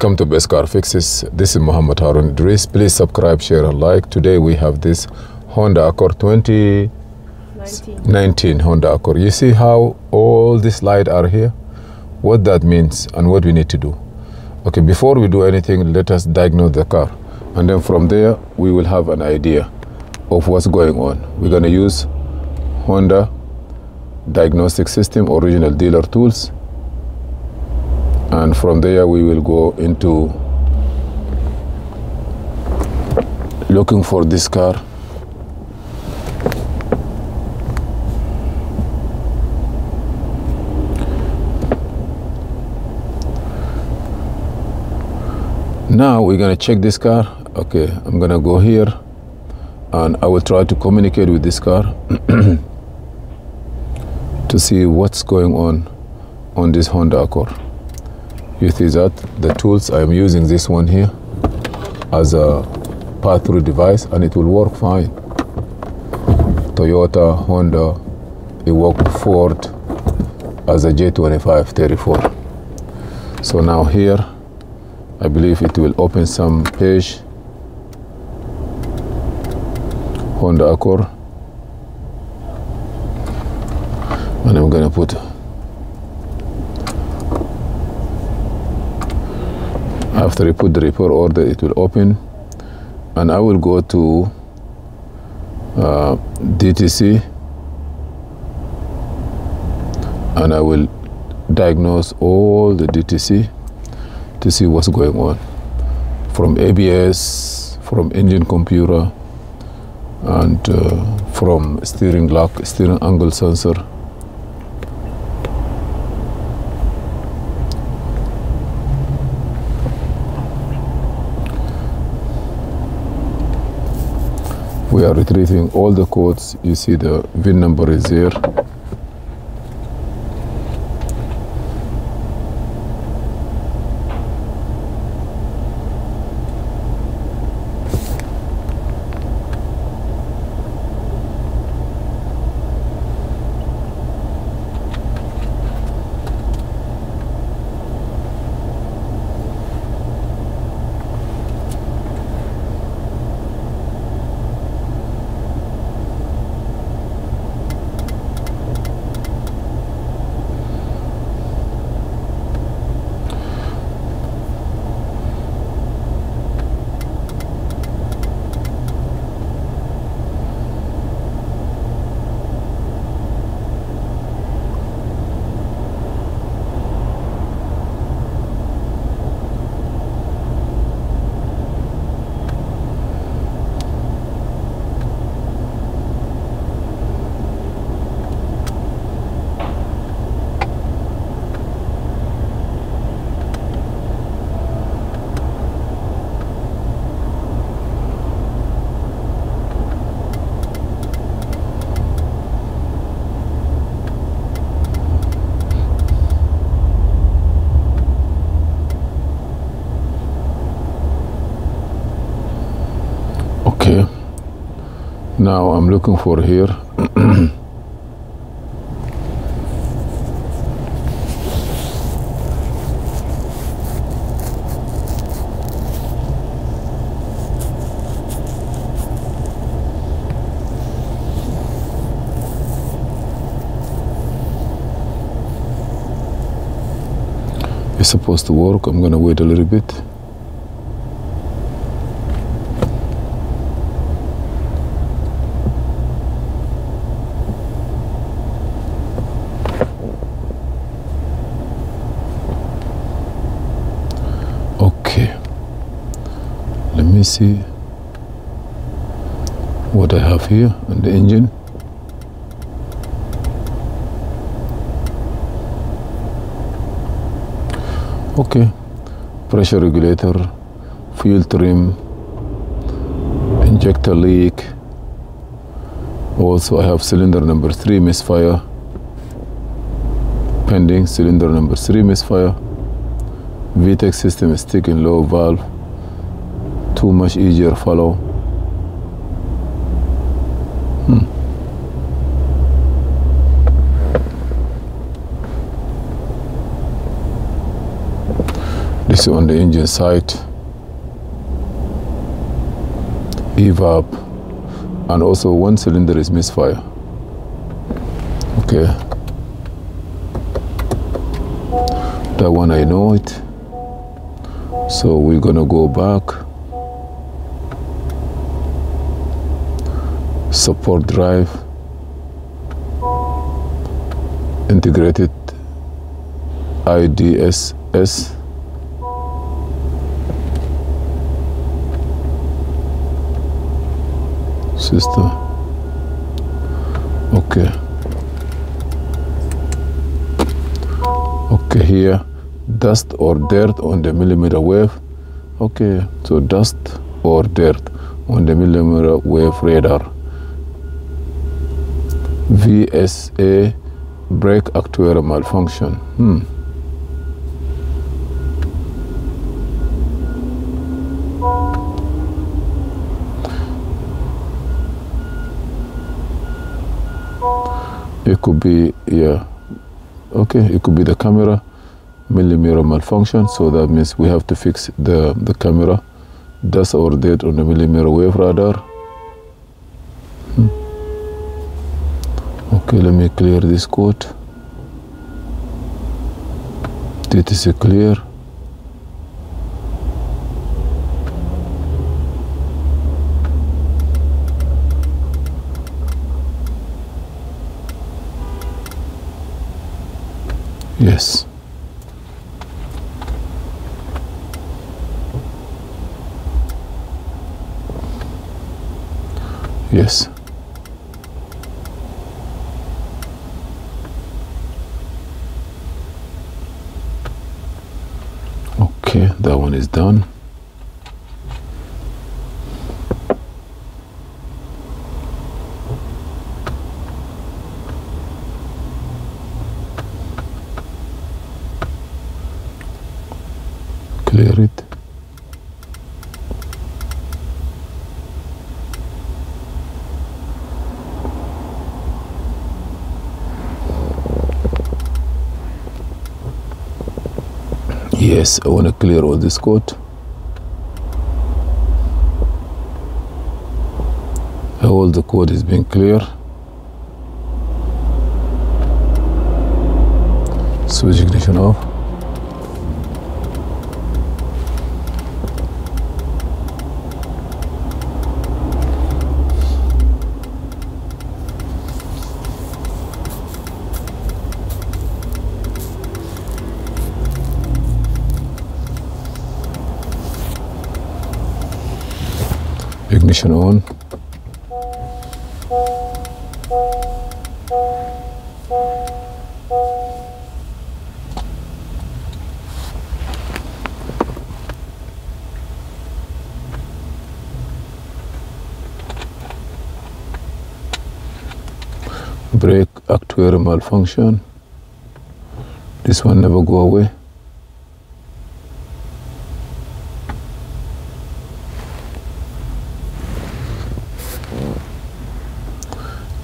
Welcome to Best Car Fixes. This is Muhammad Harun Idris. Please subscribe, share, and like. Today we have this Honda Accord 2019 19. Honda Accord. You see how all these lights are here? What that means and what we need to do. Okay, before we do anything, let us diagnose the car. And then from there, we will have an idea of what's going on. We're going to use Honda Diagnostic System Original Dealer Tools and from there we will go into looking for this car. Now we're gonna check this car. Okay I'm gonna go here and I will try to communicate with this car to see what's going on on this Honda Accord you see that? The tools I am using this one here as a pass-through device and it will work fine. Toyota Honda it worked Ford as a J25 34 so now here I believe it will open some page. Honda Accord. And I'm gonna put after you put the report order it will open. And I will go to uh, DTC and I will diagnose all the DTC to see what's going on. From ABS from engine computer and uh, from steering lock steering angle sensor retrieving all the codes. You see the VIN number is here okay now I'm looking for here. It's supposed to work. I'm gonna wait a little bit okay let me see what I have here on the engine. Okay. Pressure regulator fuel trim injector leak. Also I have cylinder number 3 misfire. Pending cylinder number 3 misfire. VTEC system is sticking low valve too much easier to follow. Hmm. this on the engine side. Evap and also one cylinder is misfire. Okay. That one I know it. So we're gonna go back support drive integrated IDSS system. Okay. Okay here dust or dirt on the millimeter wave. Okay so dust or dirt on the millimeter wave radar VSA brake actuator malfunction. Hmm. It could be yeah. Okay it could be the camera millimeter malfunction so that means we have to fix the the camera dust or dirt on the millimeter wave radar okay let me clear this code DTC clear. Yes. Yes okay that one is done clear it yes I want to clear all this code all the code is being clear. Switch ignition off ignition on. Brake actuator malfunction. This one never go away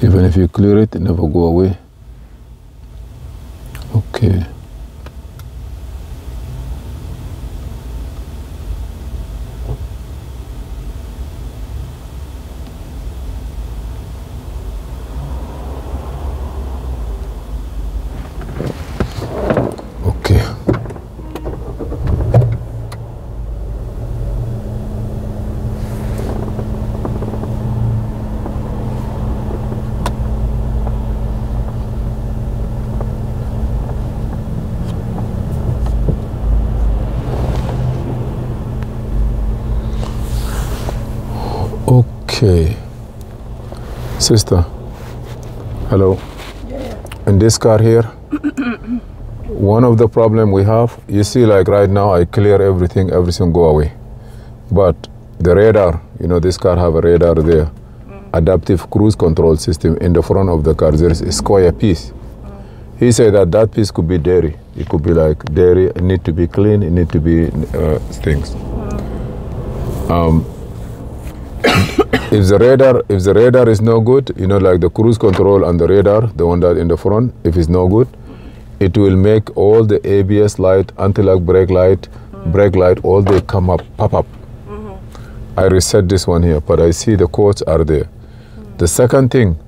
even if you clear it it never go away. Okay Okay. Sister. Hello. Yeah. In this car here, one of the problem we have, you see like right now I clear everything, everything go away. But the radar, you know this car have a radar there. Adaptive cruise control system in the front of the car. There is a square piece. He said that that piece could be dairy. It could be like dairy. It need to be clean. It need to be uh, things. Um, if the radar if the radar is no good you know like the cruise control and the radar the one that in the front if it's no good it will make all the abs light anti-lock brake light brake light, all they come up, pop up. Mm-hmm. I reset this one here, but I see the codes are there. Mm. The second thing,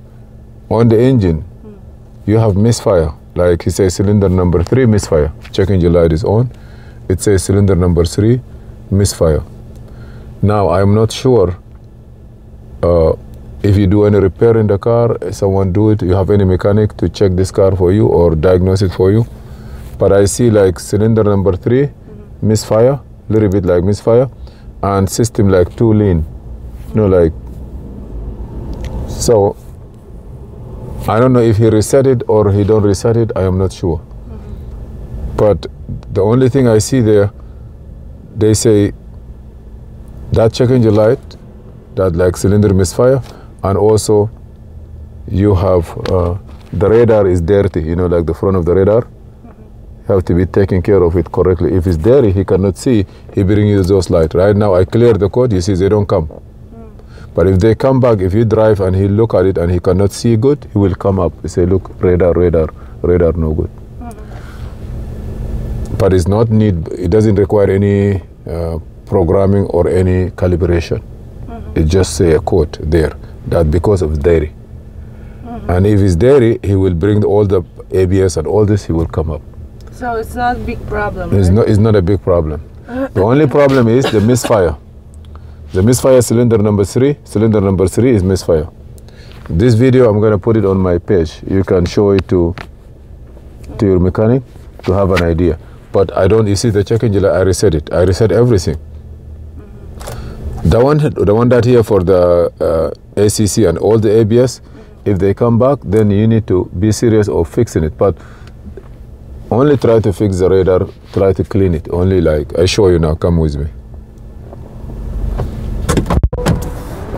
on the engine, mm. you have misfire. Like he says, cylinder number three misfire. Check engine light is on. It says cylinder number three misfire. Now I'm not sure uh, if you do any repair in the car, eh, someone do it. You have any mechanic to check this car for you or diagnose it for you. But I see like cylinder number 3 mm-hmm. misfire, little bit like misfire, and system like too lean. You know, like so. I don't know if he reset it or he don't reset it. I am not sure. Mm-hmm. But the only thing I see there, they say that check engine light, that like cylinder misfire, and also you have uh, the radar is dirty. You know, like the front of the radar have to be taken care of it correctly. If it's dirty, he cannot see. He bring you those lights. Right now, I clear the code. You see, they don't come. But if they come back, if you drive and he look at it and he cannot see good, he will come up and say, look, radar, radar, radar, no good. But it's not need, it doesn't require any uh, programming or any calibration. It just say a quote there that because of dairy. Mm-hmm. And if it's dairy, he will bring all the ABS and all this, he will come up. So it's not a big problem. It's right? not, it's not a big problem. The only problem is the misfire. The misfire cylinder number three, cylinder number three is misfire. This video, I'm going to put it on my page. You can show it to, to your mechanic to have an idea. But I don't, you see the check engine, I reset it. I reset everything. The one, the one that here for the uh, ACC and all the ABS, if they come back, then you need to be serious of fixing it. But only try to fix the radar, try to clean it. Only like, I show you now, come with me.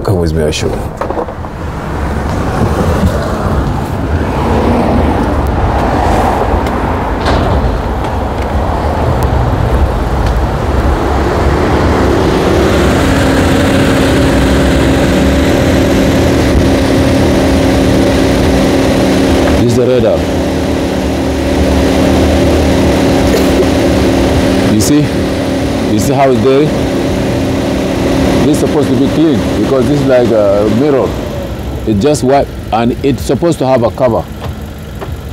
Come with me, I show you. Is the radar. You see? You see how it's there? This is supposed to be clean because this is like a mirror. It just wipe and it's supposed to have a cover.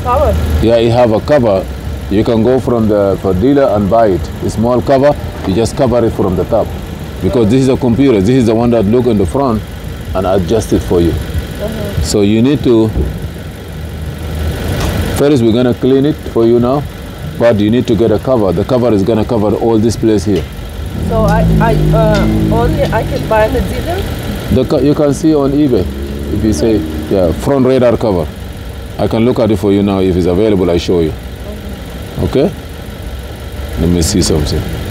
Cover? Yeah, it have a cover. You can go from the for dealer and buy it. A small cover, you just cover it from the top. Because this is a computer. This is the one that look in the front and adjust it for you. Uh-huh. So you need to first we're gonna clean it for you now, but you need to get a cover. The cover is gonna cover all this place here. So I, I uh, only I can buy the dealer. The you can see on eBay if you say yeah front radar cover. I can look at it for you now if it's available. I show you. Okay. Let me see something.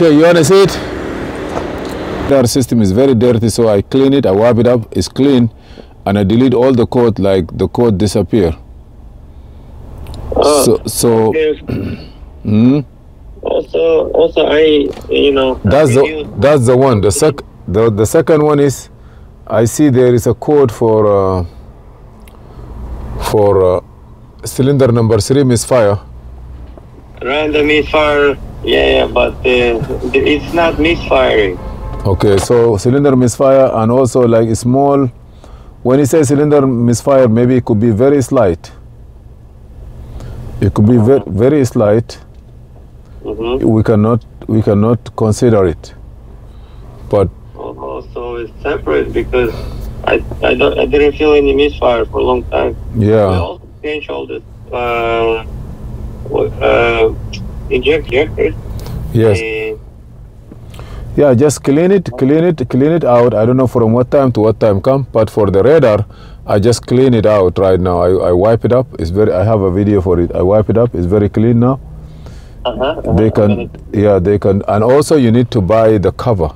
Okay, you wanna see it? Their system is very dirty, so I clean it, I wipe it up, it's clean, and I delete all the code like the code disappear. Oh, So, so hmm? Also, also, I, you know, that's I the that's the one. The sec the, the second one is, I see there is a code for uh, for uh, cylinder number three misfire. random misfire. Yeah, yeah, but uh, it's not misfiring. Okay, so cylinder misfire and also like small. When you say cylinder misfire, maybe it could be very slight. It could be very very slight. Mm-hmm. We cannot we cannot consider it. But Also, it's separate because I, I don't, I didn't feel any misfire for a long time. I yeah, also changed all the uh, what, uh, injectors. yes. Uh, Yeah, just clean it, clean it, clean it out. I don't know from what time to what time come, but for the radar, I just clean it out right now. I, I wipe it up. It's very. I have a video for it. I wipe it up. It's very clean now. Uh-huh, uh-huh. They can, yeah, they can, and also you need to buy the cover.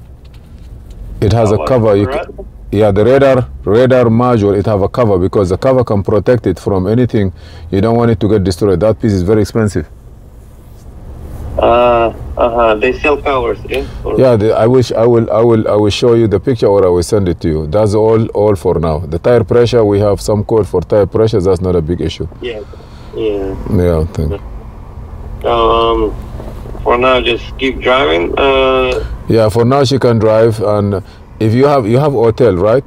It has a Oh, cover. You can, yeah, the radar radar module. It have a cover because the cover can protect it from anything. You don't want it to get destroyed. That piece is very expensive. Uh, uh-huh. They sell covers, yeah? Or- Yeah, the, I wish I will I will I will show you the picture or I will send it to you. That's all all for now. The tire pressure we have some code for tire pressure. That's not a big issue. Yeah. Yeah. Yeah, thank you. Um, for now, just keep driving. Uh, Yeah, for now she can drive and if you have you have Autel right?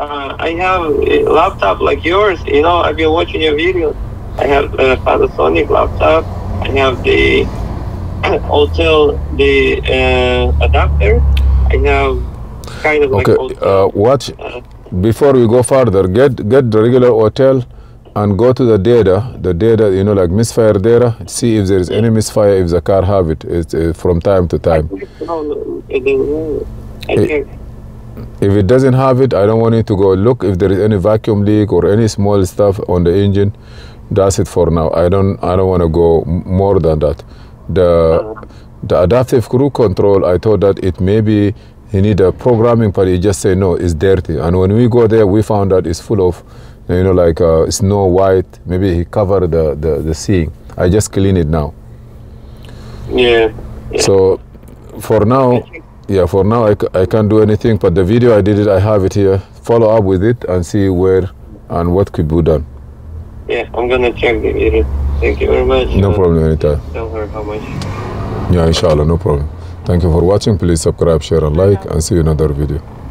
uh, I have a laptop like yours. You know, I've been watching your videos. I have a Panasonic laptop. I have the Autel, the uh, adapter. I have kind of like Okay. Uh, watch uh, before we go further. Get get the regular Autel and go to the data. The data you know like misfire data. See if there is any misfire if the car have it. It's uh, from time to time. no, no, it didn't- I Eh. If it doesn't have it, I don't want you to go look if there is any vacuum leak or any small stuff on the engine. That's it for now. I don't I don't want to go more than that. The the adaptive cruise control, I thought that it maybe he need a programming, but he just say no, it's dirty. And when we go there, we found that it's full of, you know, like uh, snow white. Maybe he covered the the the seeing. I just clean it now. Yeah. yeah. So for now, yeah, for now I, I can't do anything. But the video I did it, I have it here. Follow up with it and see where and what could be done. Yeah, I'm gonna check the video. Thank you very much. No problem anytime. Tell her how much. Yeah, inshallah, no problem. Thank you for watching. Please subscribe, share, and like, and see you in another video.